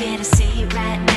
here to see right now.